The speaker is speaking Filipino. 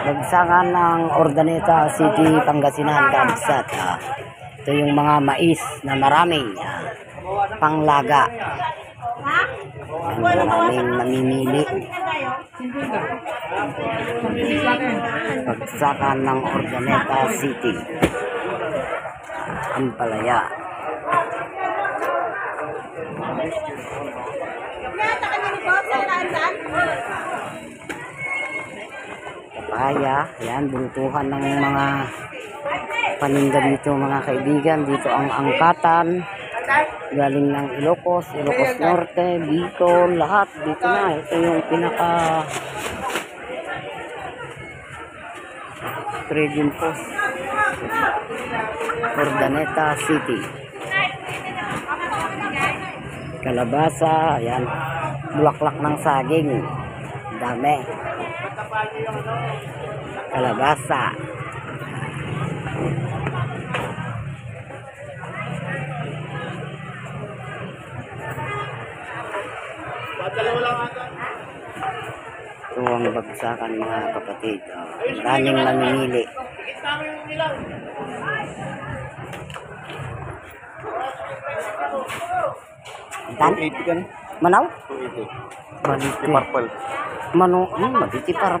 Bagsakan ng Ordaneta City, Pangasinan, Kamsat. Ah, ito yung mga mais na marami. Ah, panglaga. Ang maraming namimili. Bagsakan ng Ordaneta City. Ampalaya. Papaya. Yan, buntuhan ng mga paninda dito mga kaibigan. Dito ang angkatan. Galing ng Ilocos, Ilocos Norte, Bicol, lahat dito na. Ito yung pinaka trading post. Ordaneta City. Kalabasa, ayan. Bulaklak ng saging. Dami. Kalabasa. Ito ang bagsakan mga kapatid. Oh, maraming mamimili. Dan? 280? Manaw? 280. Maliti. Purple. mano hmm, mabiti para